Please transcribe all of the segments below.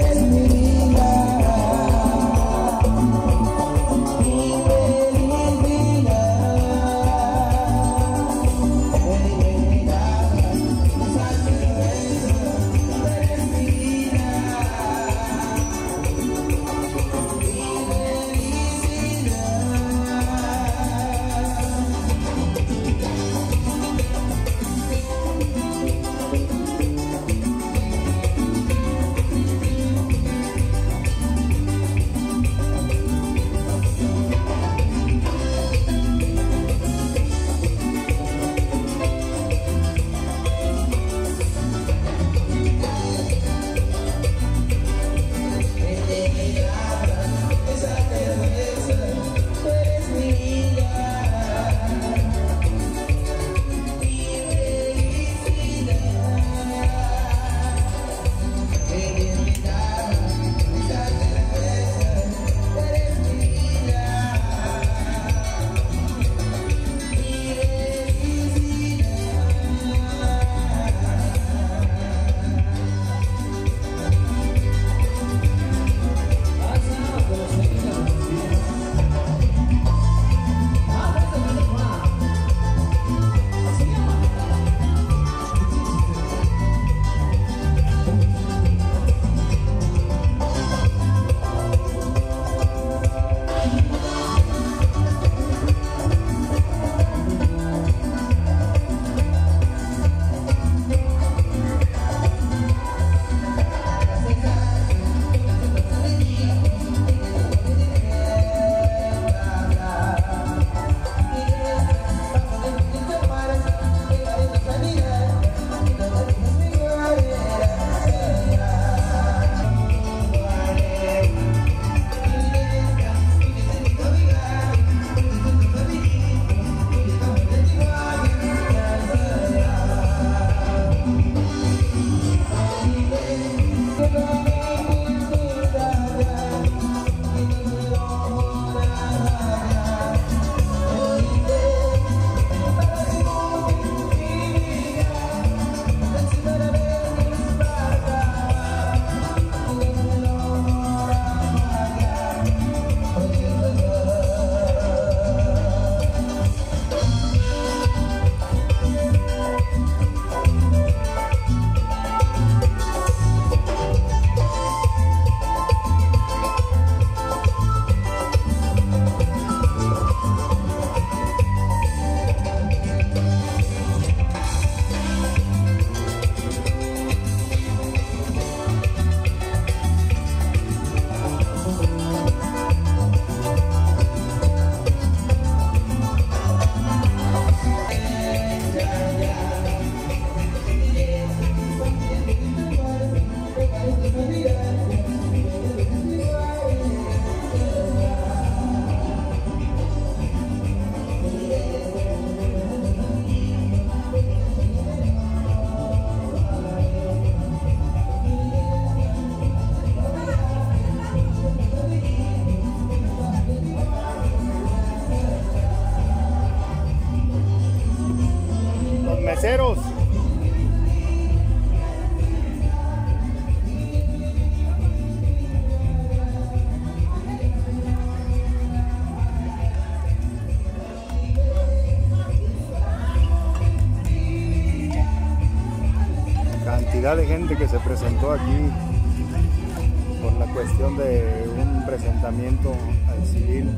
Hallelujah. Cantidad de gente que se presentó aquí por la cuestión de un presentamiento al civil.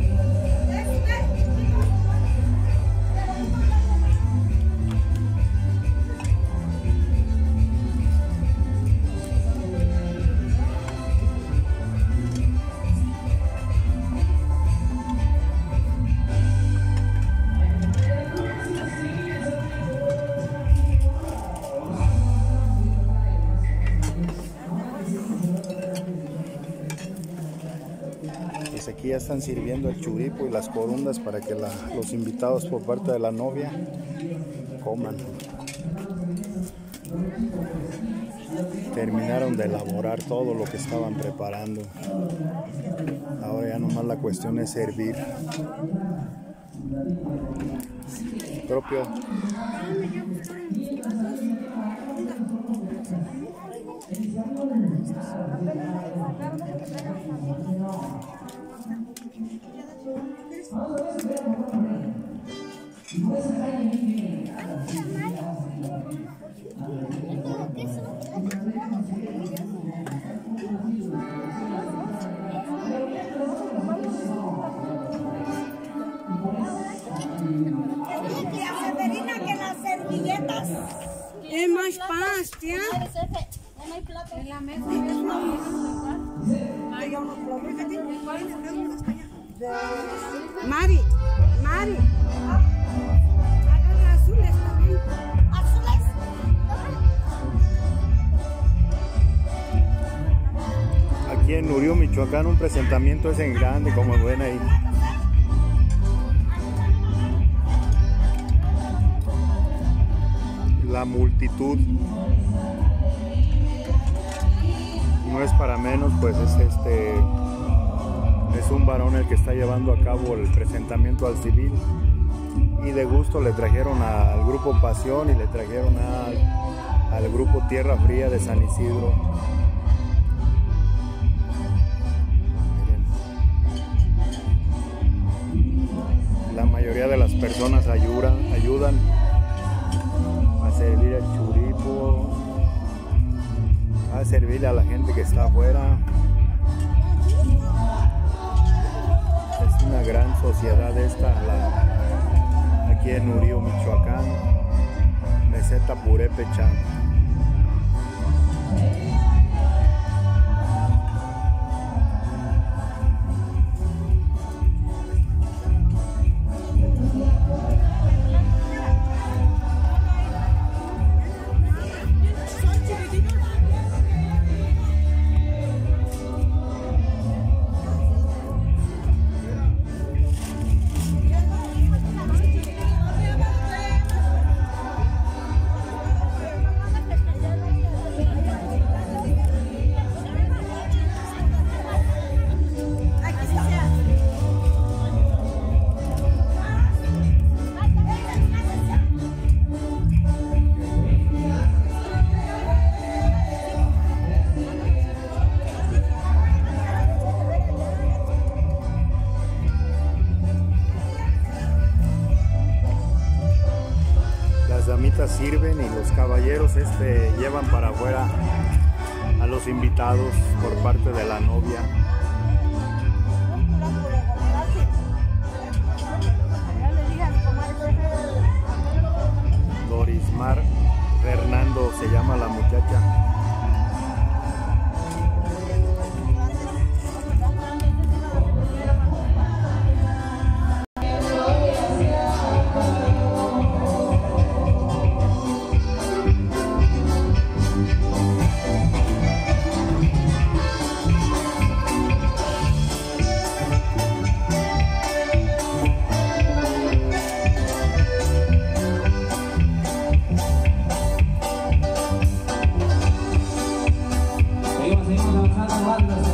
Están sirviendo el churipo y las corundas para que los invitados por parte de la novia coman. Terminaron de elaborar todo lo que estaban preparando. Ahora ya nomás la cuestión es servir. Propio. En la mesa. Mari, Mari. Agarra azules también. ¿Azules? Aquí en Urió, Michoacán, un presentamiento es en grande, como ven ahí. La multitud no es para menos, pues es este es un varón el que está llevando a cabo el presentamiento al civil y de gusto le trajeron al grupo Pasión y le trajeron al, al grupo Tierra Fría de San Isidro. La mayoría de las personas ayudan, ayudan a servir el churipo, a servirle a la gente que está afuera. Gran sociedad esta, aquí en Urío, Michoacán, meseta Purépecha. Damitas sirven y los caballeros este, llevan para afuera a los invitados por parte de la novia. Dorismar Fernando se llama la muchacha. 만났어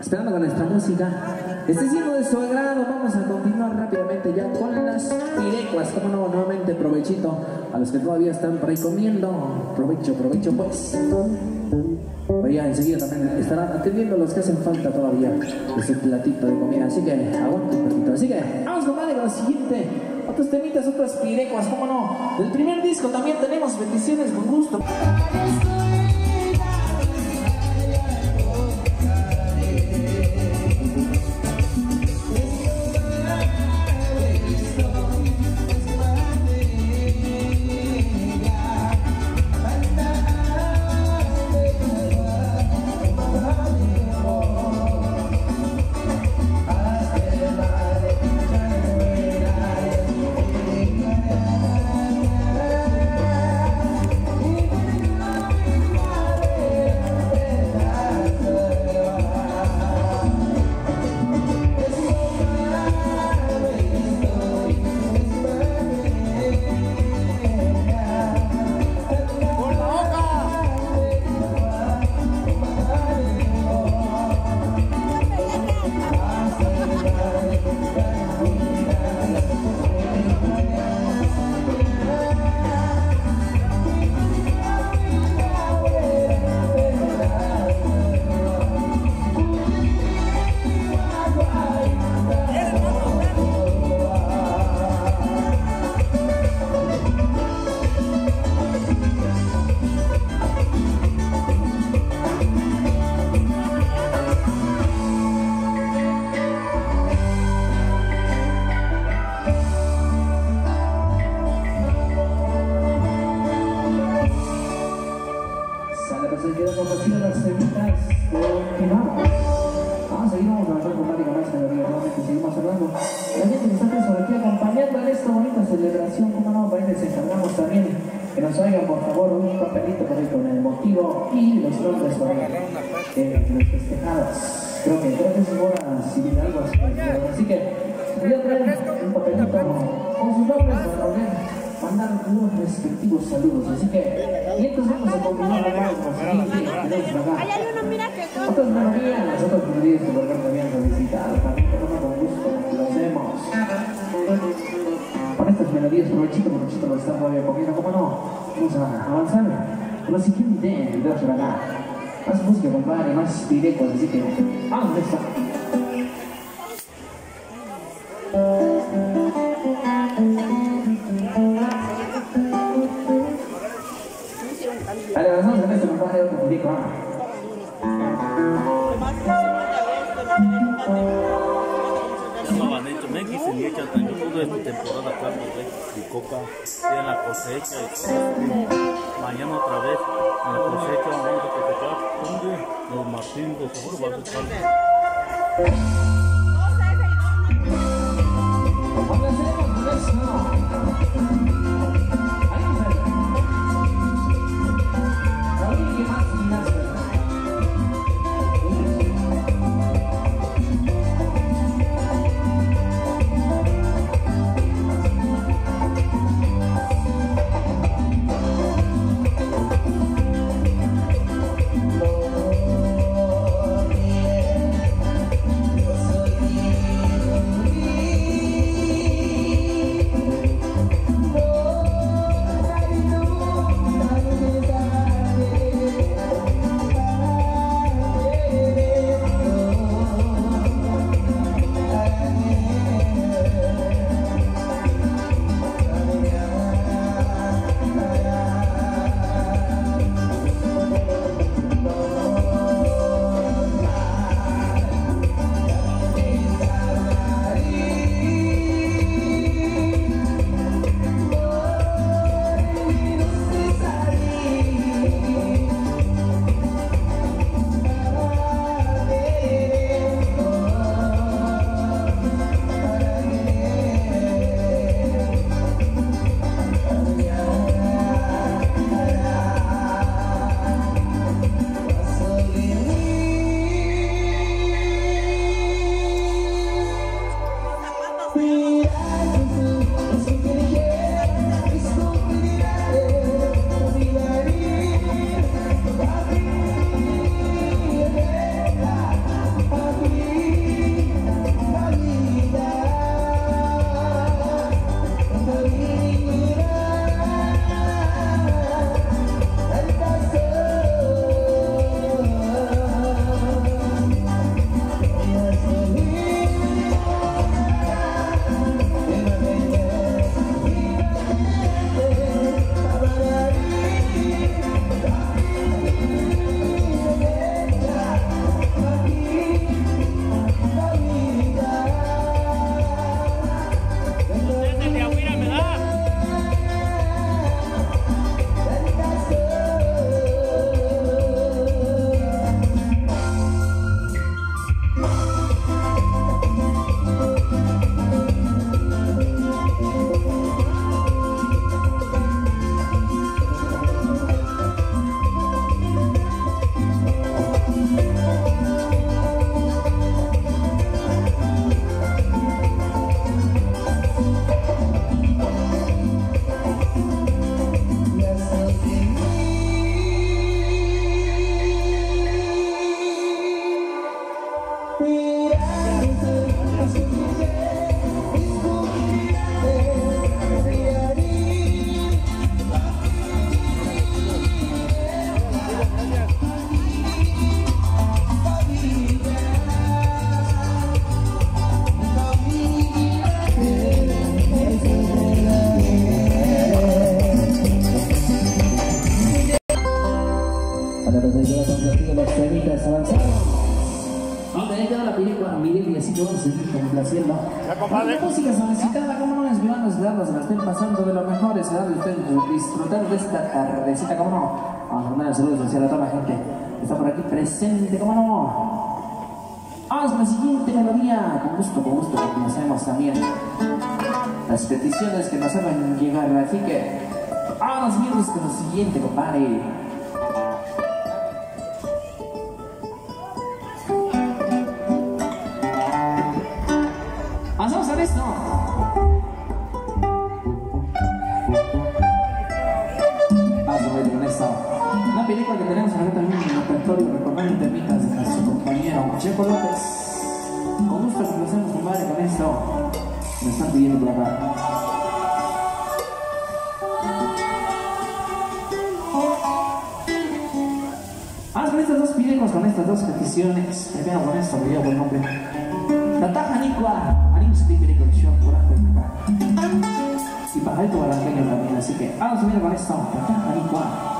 esperando con nuestra música. Esté siendo de su agrado, vamos a continuar rápidamente ya con las pirecuas. Como no, nuevamente provechito a los que todavía están por. Provecho, provecho pues. Oye, enseguida también estarán atendiendo los que hacen falta todavía de su platito de comida. Así que aguanta un poquito. Así que vamos compadre con lo siguiente. Otros temitas, otras pirecuas, cómo no. Del primer disco también tenemos bendiciones con gusto. Hay uno, mira que son. Otras melodías, las otras melodías que por acá habían solicitado, también que con gusto lo hacemos. Con estas melodías, provechito, provechito lo todavía comiendo, ¿cómo no? Vamos a avanzar la siguiente video por acá. Más música, compadre, más directos, así que vamos a Coca tiene la cosecha y todo. mañana otra vez en la cosecha vamos a cosechar donde los Martín de seguro va a estar De Jonathan Castillo, los temitas avanzaron. Donde ahí queda la película Miguel y así a seguir complaciendo. La música solicitada, como no es Vivando Ciudadanos, se la estén pasando de lo mejor, es de ustedes disfrutar de esta tardecita, como no. Vamos a mandar saludos hacia a toda la gente que está por aquí presente, como no. Con la siguiente melodía, con gusto, con gusto, porque hacemos también las peticiones que nos hagan llegar, así que seguirnos con lo siguiente, compadre. López. Con gusto que lo hacemos, compadre, con esto. Me están pidiendo por acá. Vamos con estas dos pidemos, con estas dos peticiones. Primero con esto, que lleva buen nombre. Tataja Nicua, Arim Stipi Colección, por acá. Y para alto barangueño también, así que vamos a con esto. Tataja Nicua.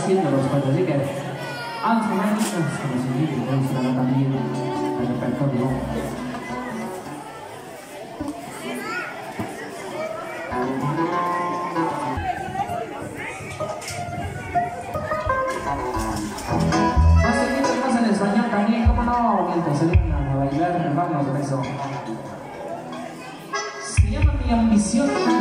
Complaciéndolos, pues, así que vamos a ver con los siguientes, vamos a también el repertorio. Más seguidos, más en español también, ¿cómo no? Mientras se a bailar, con eso. Se llama Mi Ambición.